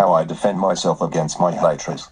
How I defend myself against my haters.